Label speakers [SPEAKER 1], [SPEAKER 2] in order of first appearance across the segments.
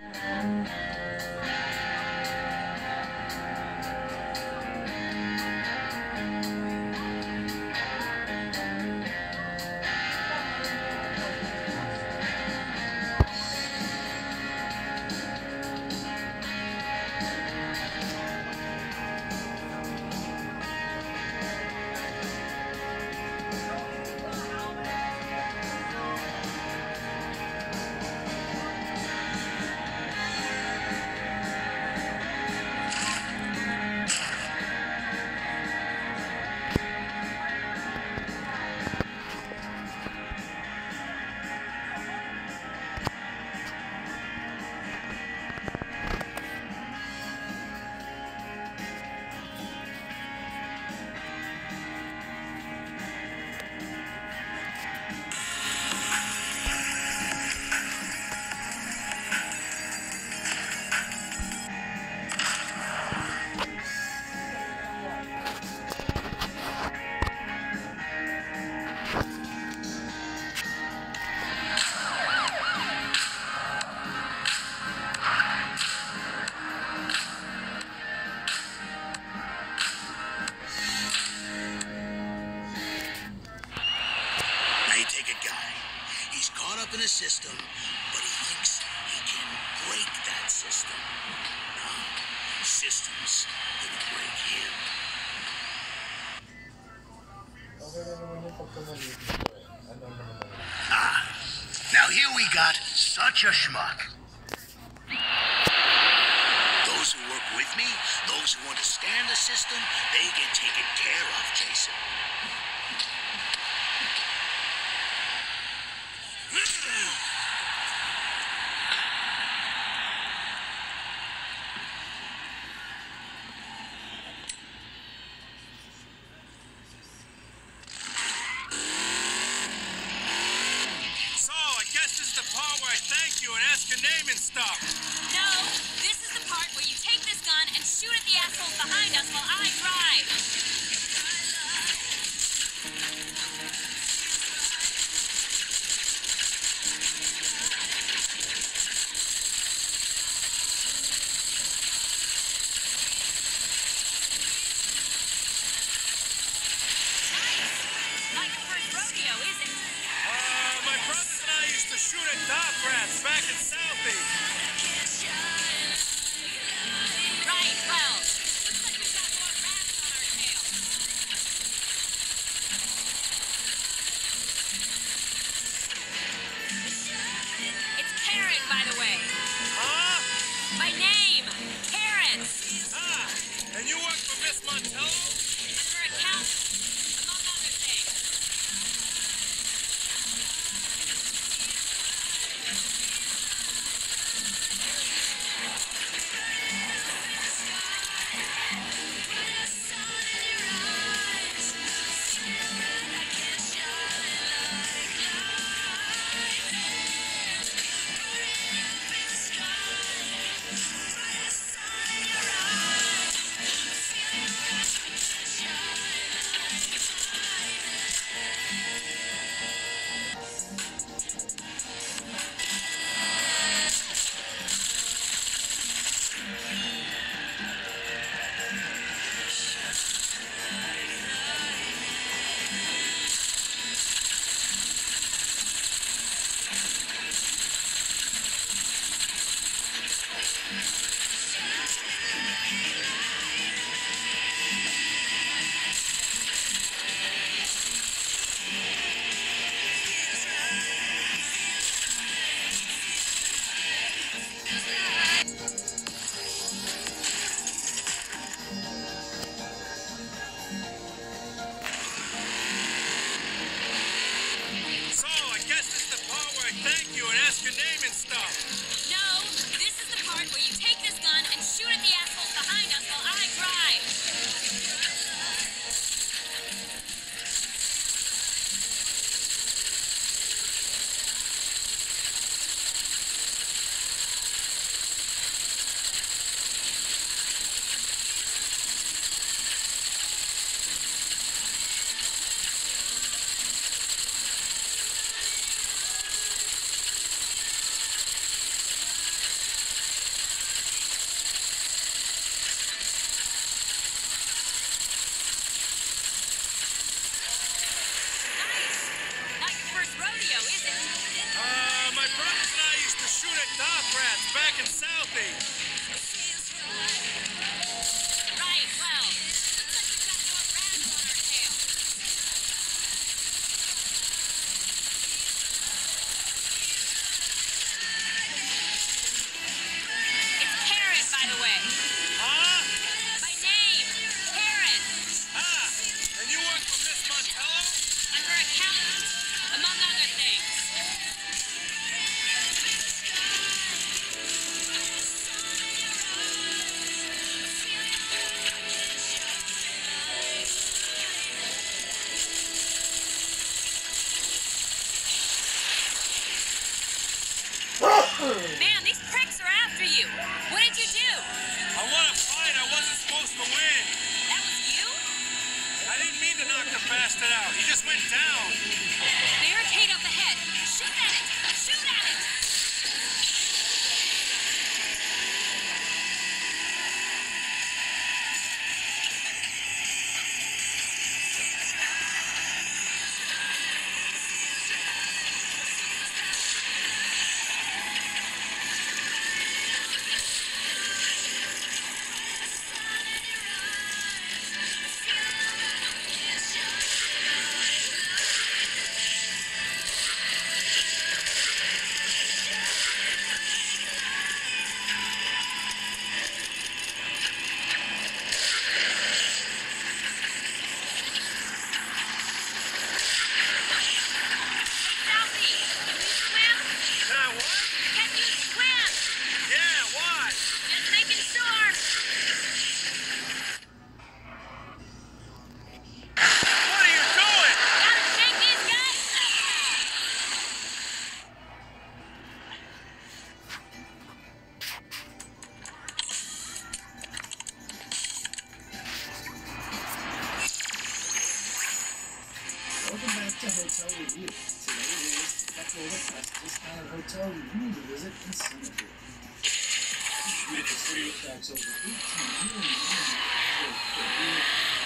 [SPEAKER 1] Música system, but he thinks he can break that system. No, systems gonna break him.
[SPEAKER 2] Ah,
[SPEAKER 1] now here we got such a schmuck. Those who work with me, those who understand the system, they get taken care of, Jason.
[SPEAKER 3] thank you and ask your name and stuff.
[SPEAKER 4] No, this is the part where you take this gun and shoot at the
[SPEAKER 2] asshole.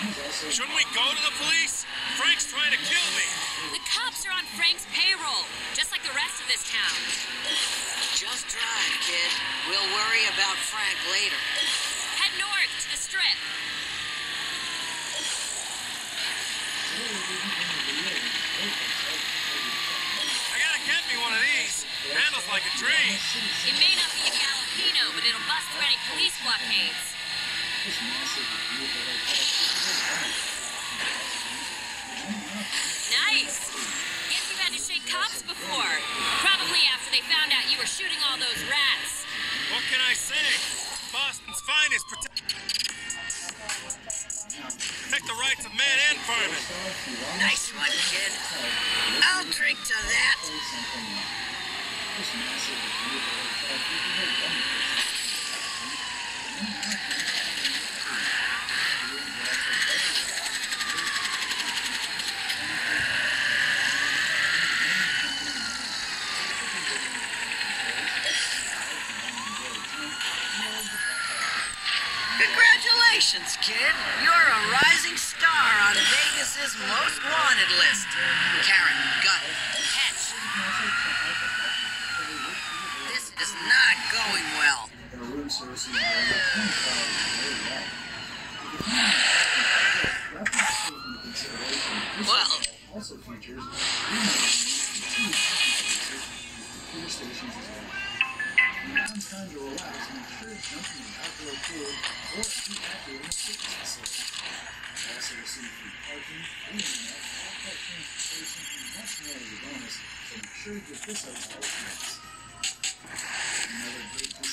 [SPEAKER 3] Shouldn't we go to the police? Frank's trying to kill me.
[SPEAKER 4] The cops are on Frank's payroll, just like the rest of this town.
[SPEAKER 5] Just drive, kid. We'll worry about Frank later.
[SPEAKER 4] Head north to the strip.
[SPEAKER 2] Today we're leaving in the video in a great hotel before we check
[SPEAKER 3] I gotta get me one of these. Handles like a dream.
[SPEAKER 4] It may not be a Galapino, but it'll bust through any police blockades.
[SPEAKER 2] This massive beautiful hotel
[SPEAKER 4] Nice. Guess you've had to shake cops before. Probably after they found out you were shooting all those rats.
[SPEAKER 3] What can I say? Boston's finest protect, protect the rights of man and vermin.
[SPEAKER 5] Nice one, kid. I'll drink to that.
[SPEAKER 2] This massive beautiful hotel
[SPEAKER 5] kid. You're a rising star on Vegas's most wanted list. Karen,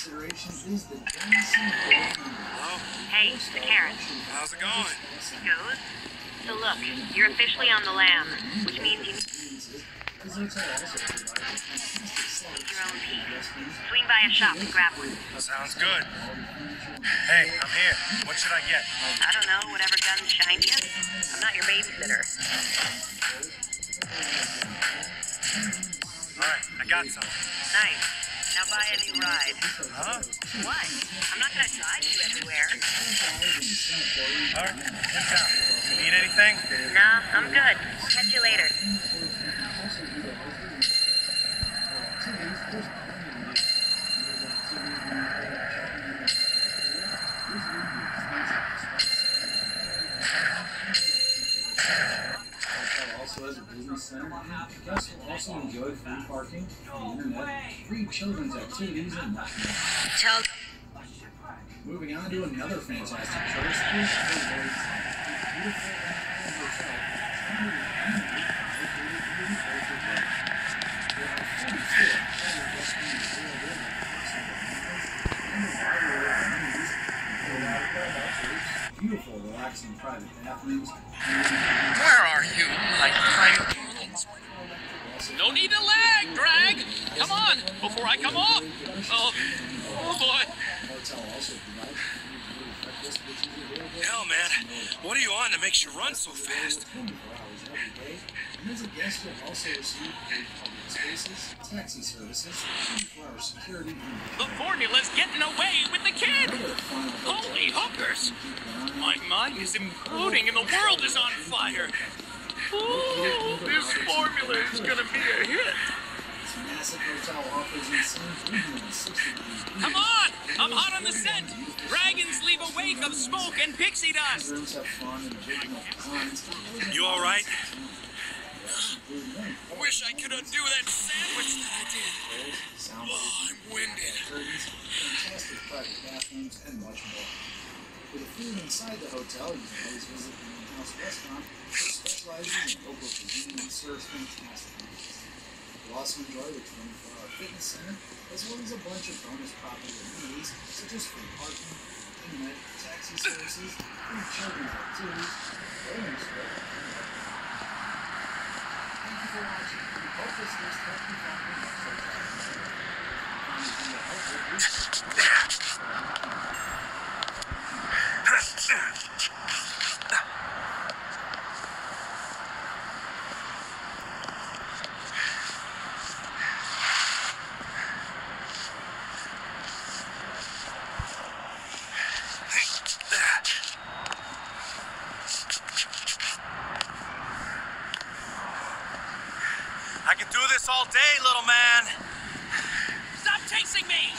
[SPEAKER 2] consideration is the Gen Singapore
[SPEAKER 3] Hello?
[SPEAKER 6] Hey, it's Karen.
[SPEAKER 3] How's it going?
[SPEAKER 6] Goes. So look, you're officially on the lam, which means you
[SPEAKER 2] need hotel also provides a fantastic service
[SPEAKER 6] your own tea.
[SPEAKER 2] restaurants,
[SPEAKER 6] Swing by a shop and grab one.
[SPEAKER 3] Sounds good. Hey, I'm here. What should I get?
[SPEAKER 6] I don't know, whatever guns shine you. I'm not your babysitter.
[SPEAKER 3] All right, I got some.
[SPEAKER 6] Nice. Now buy a new ride.
[SPEAKER 3] Huh?
[SPEAKER 6] What? I'm not gonna drive you everywhere.
[SPEAKER 3] Alright, in town. Need anything?
[SPEAKER 6] Nah, I'm good. Catch you later.
[SPEAKER 2] also has a business center. Guests also enjoy free parking, the internet, free children's activities, and much more.
[SPEAKER 5] Tell
[SPEAKER 2] Moving on to another fantastic choice is the Lloyd Club, a beautiful and hotel founded in England, located in Orchard Road. There are 44 private guest rooms available with personal amenities and a wide array of amenities, including outdoor groups, beautiful, relaxing private bathrooms,
[SPEAKER 7] Where are you, my tiny darlings? No need to lag, drag. Come on, before I come off. Oh, oh boy.
[SPEAKER 3] Hell, man. What are you on that makes you run so fast?
[SPEAKER 2] 24 hours every day. And as a guest, you'll also receive paid public spaces, taxi services, 24-hour security,
[SPEAKER 7] The formula's getting away with the kid. Holy hookers. My mind is imploding and the world is on fire. Ooh, this formula is gonna be a hit. Come on, I'm hot on the scent. Dragons leave a wake of smoke and pixie dust.
[SPEAKER 3] You all right?
[SPEAKER 7] I wish I could undo that sandwich that I did. Oh, I'm winded.
[SPEAKER 2] and much more. For the food inside the hotel, you can always visit the in-house restaurant, which specializes in local cuisine and serves fantastic You'll also enjoy the 24-hour fitness center, as well as a bunch of bonus property amenities, such as free parking, internet, taxi services, free children's activities, and much more. Thank you for watching. We hope this list helped you find your next hotel. Find the video helpful,
[SPEAKER 3] I can do this all day, little man.
[SPEAKER 7] Stop chasing me!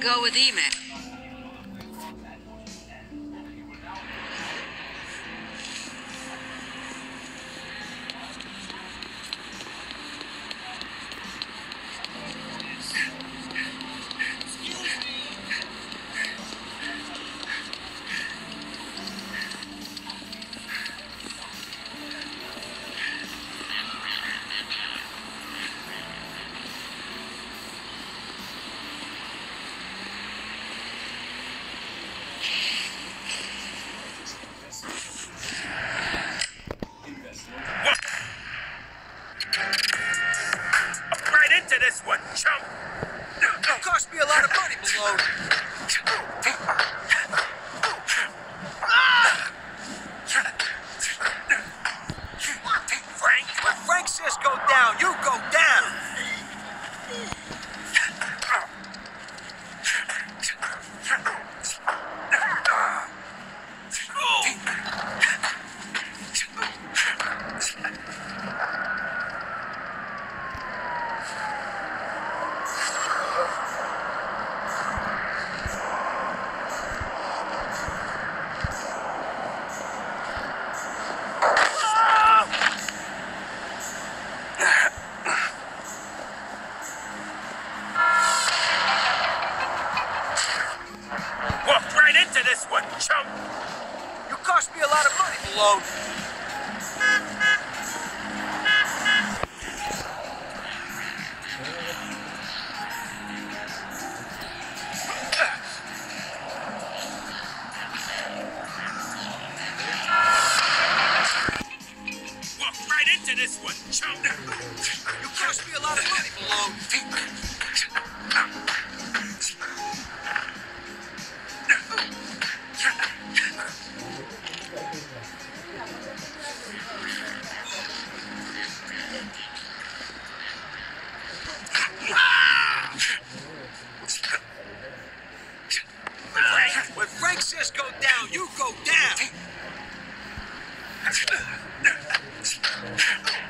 [SPEAKER 5] Go with email?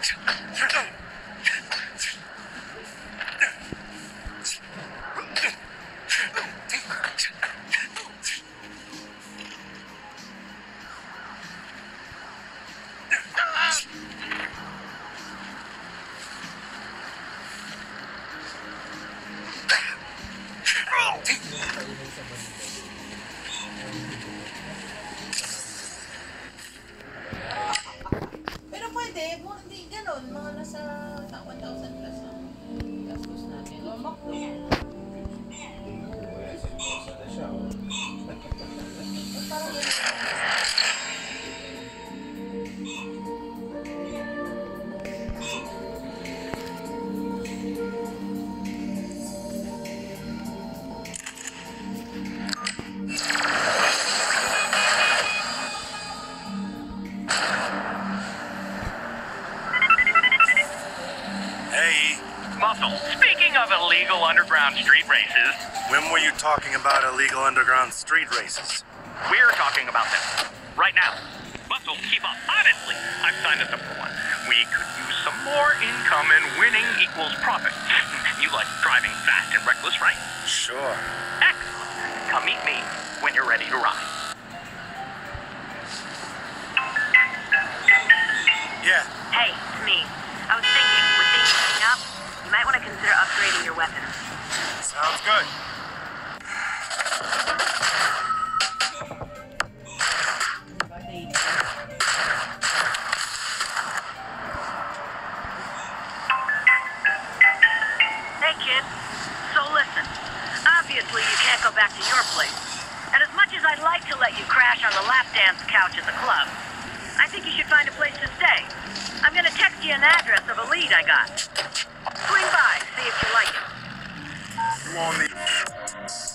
[SPEAKER 8] 不想
[SPEAKER 3] 看，不想。Talking about illegal underground street races?
[SPEAKER 8] we're talking about them right now. Muscle, keep up. Honestly, I've signed us up for one. We could use some more income and winning equals profit. You like driving fast and reckless, right?
[SPEAKER 3] Sure.
[SPEAKER 8] Excellent. Come meet me when you're ready to ride.
[SPEAKER 3] Yeah.
[SPEAKER 6] Hey, it's me. I was thinking, with things heating up, you might want to consider upgrading your weapons.
[SPEAKER 3] Sounds good.
[SPEAKER 6] back to your place. And as much as I'd like to let you crash on the lap dance couch at the club, I think you should find a place to stay. I'm gonna text you an address of a lead I got. Swing by, see if you like it. You want me?